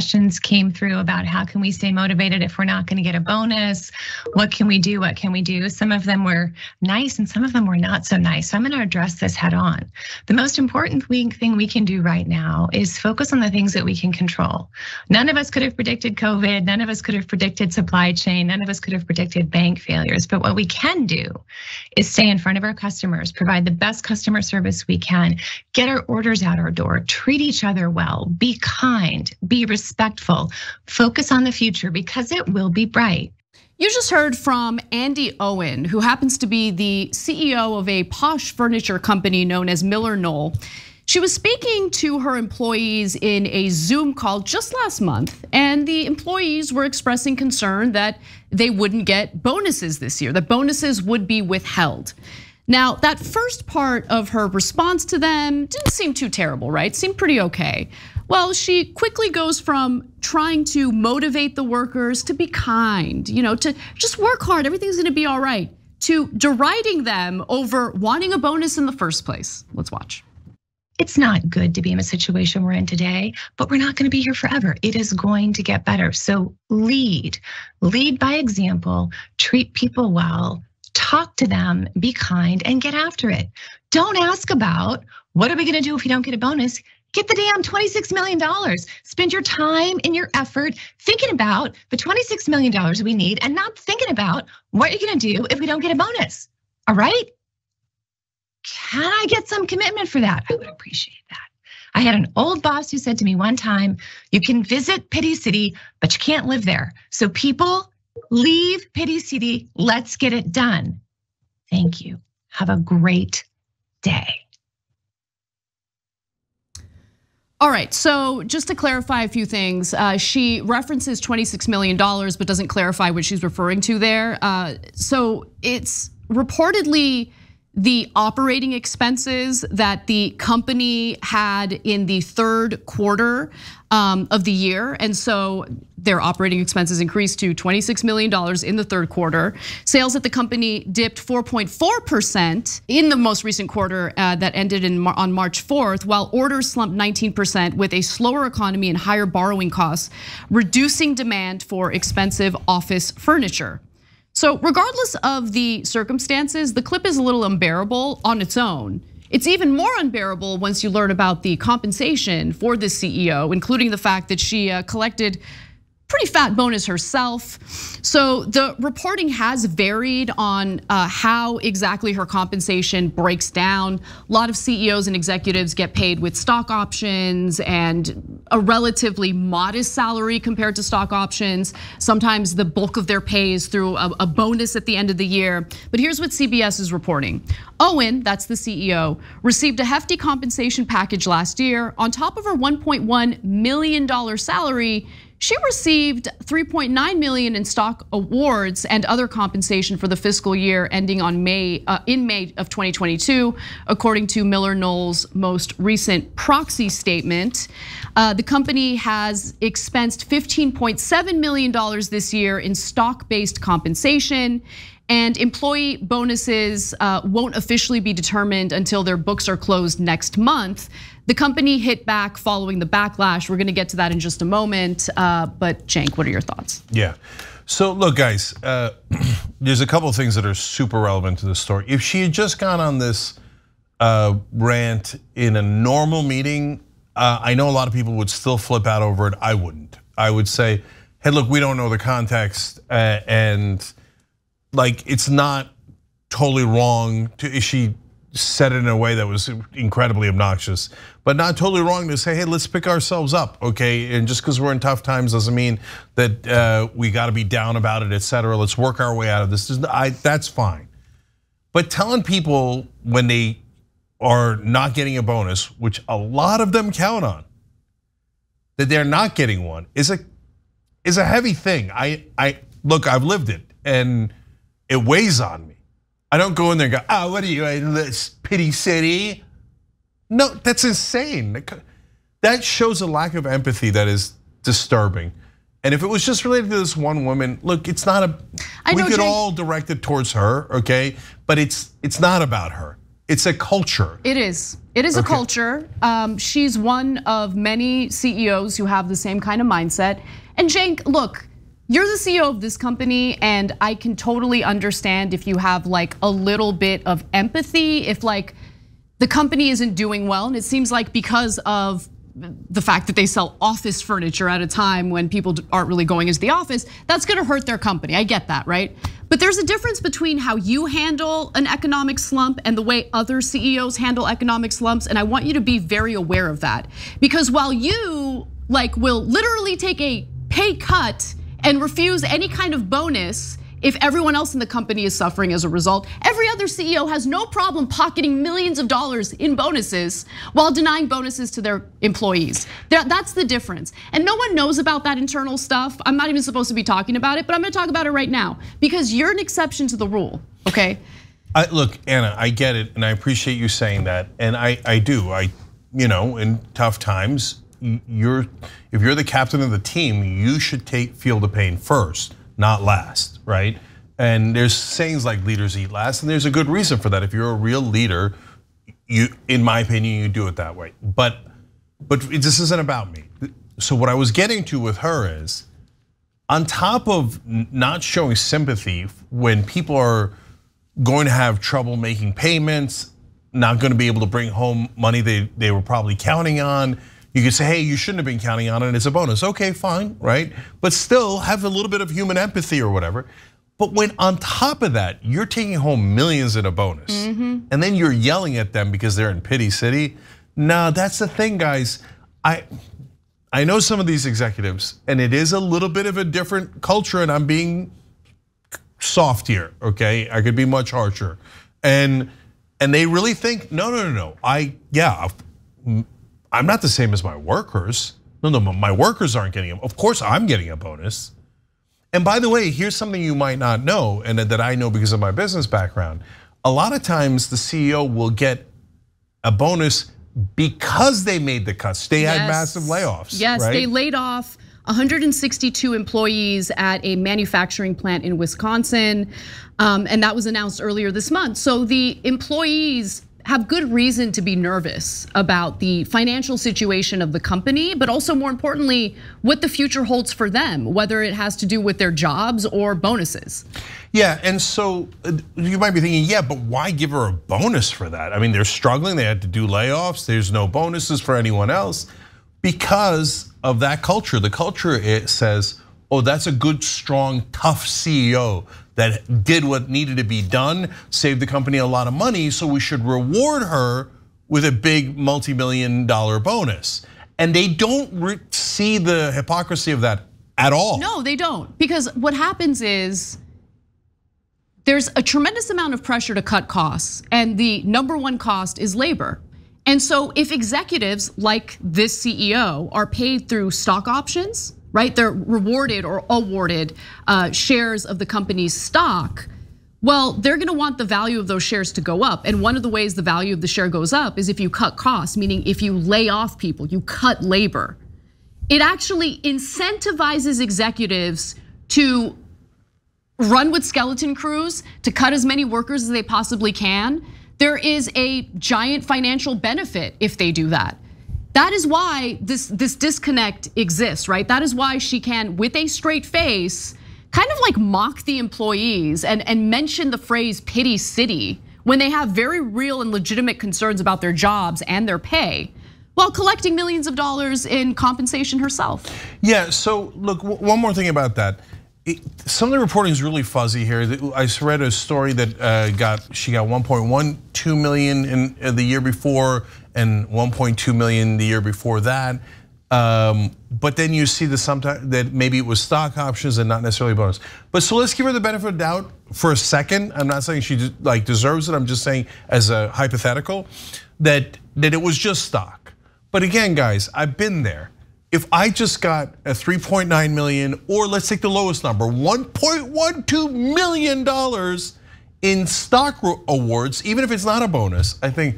questions came through about how can we stay motivated if we're not going to get a bonus? What can we do? What can we do? Some of them were nice and some of them were not so nice. So I'm going to address this head on. The most important thing we can do right now is focus on the things that we can control. None of us could have predicted COVID. None of us could have predicted supply chain. None of us could have predicted bank failures. But what we can do is stay in front of our customers, provide the best customer service we can, get our orders out our door, treat each other well, be kind, be respectful, focus on the future because it will be bright. You just heard from Andi Owen, who happens to be the CEO of a posh furniture company known as MillerKnoll. She was speaking to her employees in a Zoom call just last month, and the employees were expressing concern that they wouldn't get bonuses this year, that bonuses would be withheld. Now, that first part of her response to them didn't seem too terrible, right? Seemed pretty okay. Well, she quickly goes from trying to motivate the workers to be kind, you know, to just work hard, everything's gonna be all right, to deriding them over wanting a bonus in the first place. Let's watch. It's not good to be in a situation we're in today, but we're not going to be here forever. It is going to get better. So lead, lead by example, treat people well, talk to them, be kind, and get after it. Don't ask about what are we going to do if we don't get a bonus? Get the damn $26 million. Spend your time and your effort thinking about the $26 million we need and not thinking about what you're going to do if we don't get a bonus. All right? Can I get some commitment for that? I would appreciate that. I had an old boss who said to me one time, you can visit Pity City, but you can't live there. So people leave Pity City, let's get it done. Thank you. Have a great day. All right, so just to clarify a few things, uh, she references $26 million, but doesn't clarify what she's referring to there. Uh, so it's reportedly the operating expenses that the company had in the third quarter um, of the year. And so their operating expenses increased to $26 million in the third quarter. Sales at the company dipped 4.4% in the most recent quarter uh, that ended in, on March 4th, while orders slumped 19% with a slower economy and higher borrowing costs, reducing demand for expensive office furniture. So, regardless of the circumstances, the clip is a little unbearable on its own. It's even more unbearable once you learn about the compensation for the CEO, including the fact that she uh, collected pretty fat bonus herself. So the reporting has varied on uh, how exactly her compensation breaks down. A lot of CEOs and executives get paid with stock options and a relatively modest salary compared to stock options. Sometimes the bulk of their pay is through a bonus at the end of the year. But here's what CBS is reporting. Owen, that's the CEO, received a hefty compensation package last year. On top of her $1.1 million salary, she received 3.9 million in stock awards and other compensation for the fiscal year ending on May uh, in May of 2022, according to MillerKnoll's most recent proxy statement. Uh, the company has expensed 15.7 million dollars this year in stock-based compensation. And employee bonuses uh, won't officially be determined until their books are closed next month. The company hit back following the backlash. We're gonna get to that in just a moment. Uh, but Cenk, what are your thoughts? Yeah. So look, guys, uh, there's a couple of things that are super relevant to the story. If she had just gone on this rant in a normal meeting, I know a lot of people would still flip out over it. I wouldn't. I would say, hey, look, we don't know the context, and like it's not totally wrong. To, she said it in a way that was incredibly obnoxious, but not totally wrong to say, hey, let's pick ourselves up, okay? And just because we're in tough times doesn't mean that uh, we got to be down about it, et cetera. Let's work our way out of this. That's fine. But telling people when they are not getting a bonus, which a lot of them count on, that they're not getting one is a is a heavy thing. I I look, I've lived it, and it weighs on me. I don't go in there and go, oh, what are you in this pity city? No, that's insane. That shows a lack of empathy that is disturbing. And if it was just related to this one woman, look, it's not a. I we could Jay, all direct it towards her, okay? But it's it's not about her. It's a culture. It is. It is okay. a culture. Um, she's one of many CEOs who have the same kind of mindset. And Cenk, look, you're the CEO of this company, and I can totally understand if you have like a little bit of empathy, if like the company isn't doing well. And it seems like because of the fact that they sell office furniture at a time when people aren't really going into the office, that's gonna hurt their company. I get that, right? But there's a difference between how you handle an economic slump and the way other CEOs handle economic slumps. And I want you to be very aware of that. Because while you like will literally take a pay cut and refuse any kind of bonus if everyone else in the company is suffering as a result. Every other CEO has no problem pocketing millions of dollars in bonuses while denying bonuses to their employees. That's the difference. And no one knows about that internal stuff. I'm not even supposed to be talking about it, but I'm gonna talk about it right now because you're an exception to the rule, okay? I, look, Ana, I get it, and I appreciate you saying that, and I, I do. I, you know, in tough times, you're if you're the captain of the team, you should take feel the pain first not last, right? And there's sayings like leaders eat last, and there's a good reason for that. If you're a real leader, you, in my opinion, you do it that way. But, but this isn't about me. So what I was getting to with her is, on top of not showing sympathy when people are going to have trouble making payments, not going to be able to bring home money they, they were probably counting on, you could say, hey, you shouldn't have been counting on it, it's a bonus. Okay, fine, right? But still have a little bit of human empathy or whatever. But when on top of that, you're taking home millions in a bonus, mm -hmm. and then you're yelling at them because they're in pity city. Nah, that's the thing, guys. I I know some of these executives, and it is a little bit of a different culture, and I'm being soft here, okay? I could be much harsher. And and they really think, no, no, no, no. I yeah, I'm not the same as my workers. No, no, my workers aren't getting them. Of course, I'm getting a bonus. And by the way, here's something you might not know, and that I know because of my business background. A lot of times, the CEO will get a bonus because they made the cuts. They yes. had massive layoffs. Yes, right? they laid off 162 employees at a manufacturing plant in Wisconsin, um, and that was announced earlier this month. So the employees have good reason to be nervous about the financial situation of the company, but also more importantly, what the future holds for them, whether it has to do with their jobs or bonuses. Yeah, and so uh, you might be thinking, yeah, but why give her a bonus for that? I mean, they're struggling, they had to do layoffs, there's no bonuses for anyone else. Because of that culture, the culture it says, oh, that's a good, strong, tough CEO that did what needed to be done, saved the company a lot of money, so we should reward her with a big multi-million dollar bonus. And they don't see the hypocrisy of that at all. No, they don't. Because what happens is there's a tremendous amount of pressure to cut costs, and the number one cost is labor. And so if executives like this CEO are paid through stock options, right? They're rewarded or awarded uh, shares of the company's stock. Well, they're gonna want the value of those shares to go up. And one of the ways the value of the share goes up is if you cut costs, meaning if you lay off people, you cut labor. It actually incentivizes executives to run with skeleton crews, to cut as many workers as they possibly can. There is a giant financial benefit if they do that. That is why this, this disconnect exists, right? That is why she can, with a straight face, kind of like mock the employees and, and mention the phrase pity city when they have very real and legitimate concerns about their jobs and their pay while collecting millions of dollars in compensation herself. Yeah, so look, one more thing about that. Some of the reporting is really fuzzy here. I read a story that uh, got she got 1.12 million in the year before and 1.2 million the year before that. Um, but then you see the sometimes that maybe it was stock options and not necessarily bonus. But so let's give her the benefit of doubt for a second. I'm not saying she like deserves it. I'm just saying as a hypothetical that that it was just stock. But again, guys, I've been there. If I just got a 3.9 million, or let's take the lowest number, 1.12 million dollars in stock awards, even if it's not a bonus, I think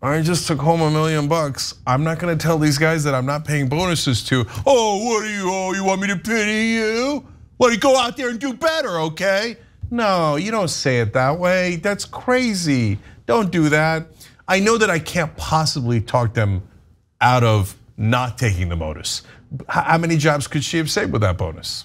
I just took home a million bucks. I'm not gonna tell these guys that I'm not paying bonuses to. Oh, what are you, oh, you want me to pity you? Well, you go out there and do better, okay? No, you don't say it that way. That's crazy. Don't do that. I know that I can't possibly talk them out of not taking the bonus. How many jobs could she have saved with that bonus?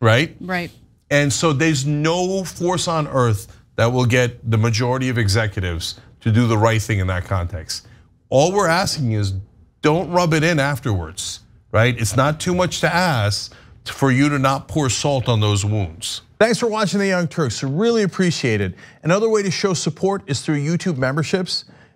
Right? Right. And so there's no force on earth that will get the majority of executives to do the right thing in that context. All we're asking is don't rub it in afterwards, right? It's not too much to ask for you to not pour salt on those wounds. Thanks for watching The Young Turks, really appreciate it. Another way to show support is through YouTube memberships.